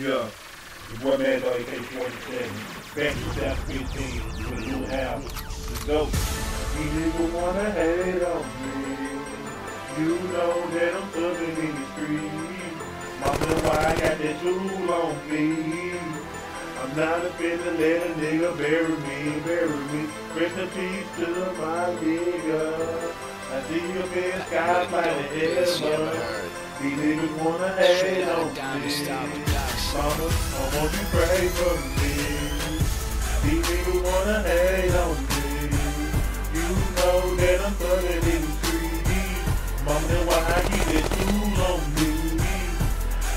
Yeah. The boy Maddog AK-47. Back to 2015 with a new album. The dope. You niggas wanna hate on me. You know that I'm thugging in the street. Mama, why I got that tool on me? I'm not offended, let a nigga bury me, bury me. Rest in peace to my nigga. I see your bed sky flying in heaven. These niggas wanna hate. Mama, I want you pray for me. These niggas wanna hate on me. You know that I'm thugging in the street. Mama, then why I keep that tool on me?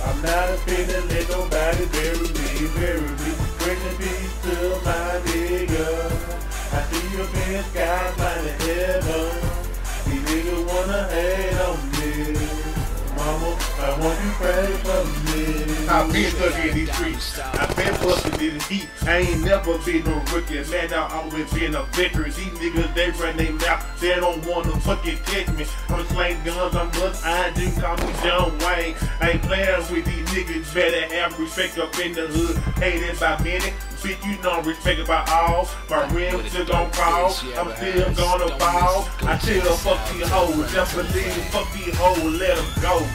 I'm not offended, let nobody bury me, bury me. Rest in peace to my nigga. I see your sky flying in heaven. These niggas wanna hate I've been stuck in these streets. I've been busting in the heat. I ain't never been no rookie. Man, now I always been a veteran. These niggas, they run their mouth. They don't want to fucking catch me. I'm slaying guns, I'm bust iron. You call me John Wayne. I ain't playing with these niggas. Better have respect up in the hood. Hated by many. Bitch, you know respect by all. My rims still gon' fall. I'm still gonna ball. I tell fuck these hoes. Just believe fuck these hoes. Let them go.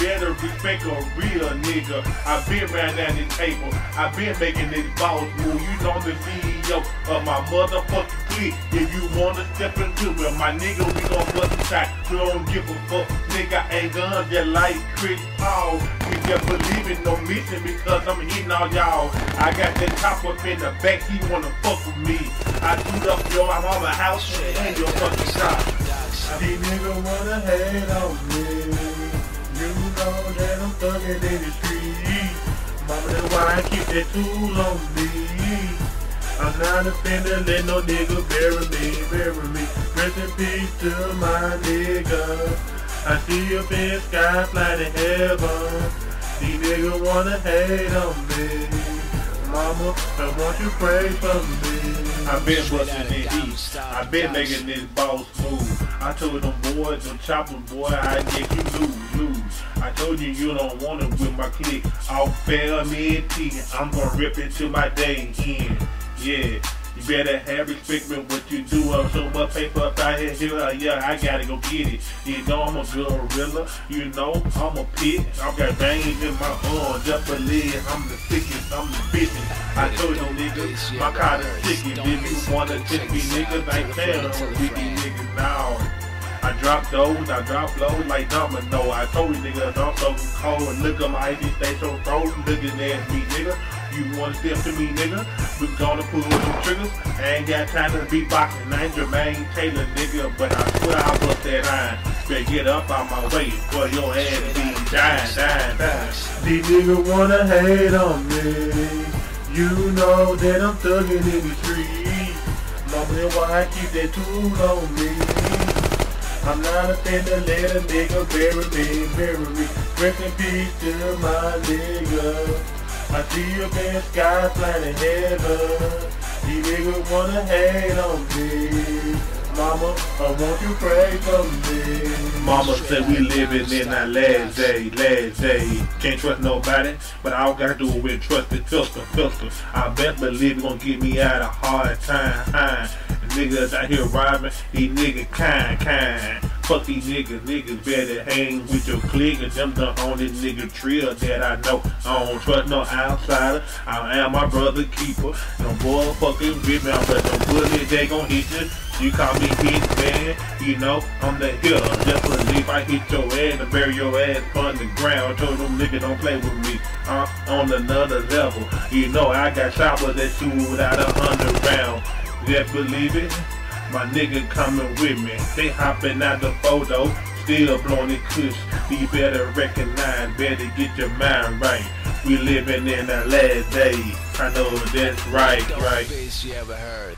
Better respect a real nigga. I been round down this table. I been making this boss move. You know the CEO of my motherfucking clique. If you wanna step into it, my nigga, we gon' bust shot. You don't give a fuck, nigga. Ain't guns just like Chris Paul. You just believe in no mission because I'm hitting all y'all. I got that top up in the back. He wanna fuck with me. I shoot up your mama house and your fucking shop. These niggas wanna hate on me. Thugging in the street. Mama, that's why I keep that tool on me. I'm not offended, let no nigga bury me, bury me. Rest in peace to my nigga. I see your big sky flying in heaven. These niggas wanna hate on me. Mama, I want you pray for me. I've been busting the heat. I've been making this boss move. I told them boys, them choppers, boy, I get you lose, lose. I told you you don't want it with my clique. I'll fail me. I'm gonna rip it till my day end. Yeah. You better have respect for what you do. I'm so much paper up out here. here. Yeah, I gotta go get it. You know I'm a gorilla. You know I'm a pit. I got veins in my arm. Just believe I'm the sickest. I'm the. I told you niggas, my car is ticket. If you wanna tip me niggas, I ain't fair with these niggas now. I drop those, I drop lows like domino. I told you niggas I'm so cold. Look at my ID stay so frozen. Looking at me, nigga. You wanna step to me, nigga? We gonna pull some triggers. I ain't got time to be boxing. I ain't Jermaine Taylor, nigga, but I swear I bust that iron. Better get up out my way, for your ass be dying, dying, dying. These niggas wanna hate on me. You know that I'm thugging in the street. Mama, that's why I keep that tool on me. I'm not a fan to let a nigga bury me, bury me. Rest in peace to my nigga. I see your bad sky flying in heaven. These niggas wanna hate on me. Mama, I want you pray for me. Mama said we living in day, last day. Can't trust nobody, but all gotta do is trust the filter, filter. I bet believe it gonna get me out of hard time. Niggas out here robbing, these niggas kind, kind. Fuck these niggas, niggas better hang with your clique and them the only nigga trill that I know. I don't trust no outsider. I am my brother keeper. No boy fucking with me, but no bullet they gon' hit you. You call me hit man, you know, I'm the hitter. Just believe I hit your ass and bury your ass on the ground. Told them niggas don't play with me. Uh, on another level. You know I got choppers that shoot without a hundred rounds. Just believe it. My nigga coming with me. They hopping out the photo, still blowing it kush. You better recognize, better get your mind right. We living in the last day. I know that's right, right. you ever heard.